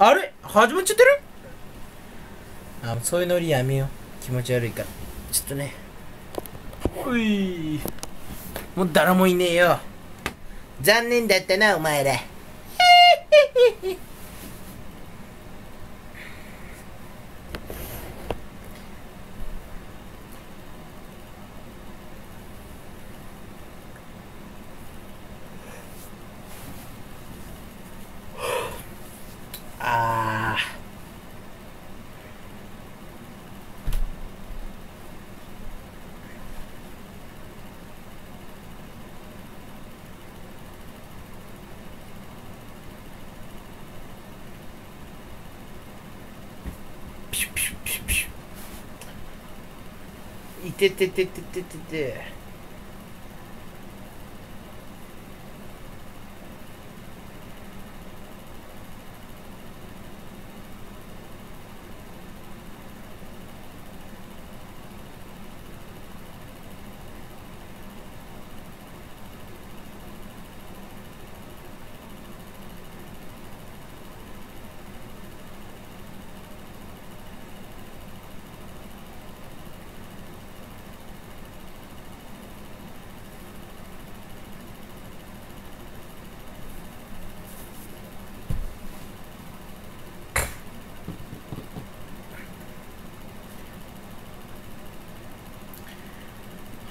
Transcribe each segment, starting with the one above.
あれ？始まっちゃってる？あそういうノリやめよう。気持ち悪いから。ちょっとね。うい。もう誰もいねえよ。残念だったなお前ら。いててててててて。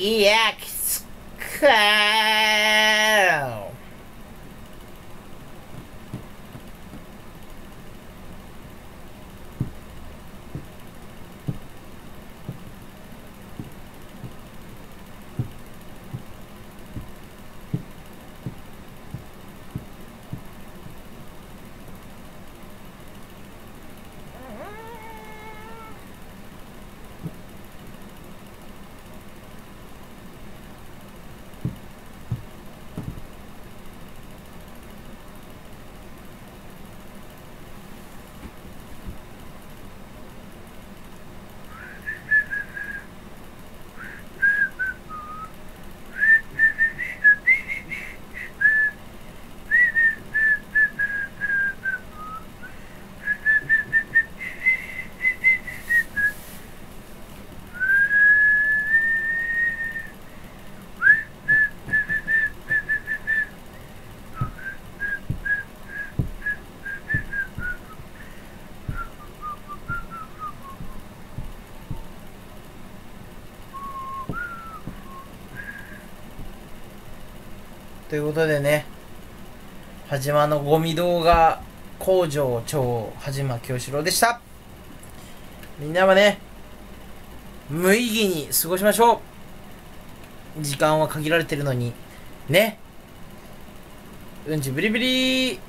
Yaks. ということでね、はじまのゴミ動画工場長、はじま京志郎でした。みんなはね、無意義に過ごしましょう。時間は限られてるのに、ね。うんちブリブリ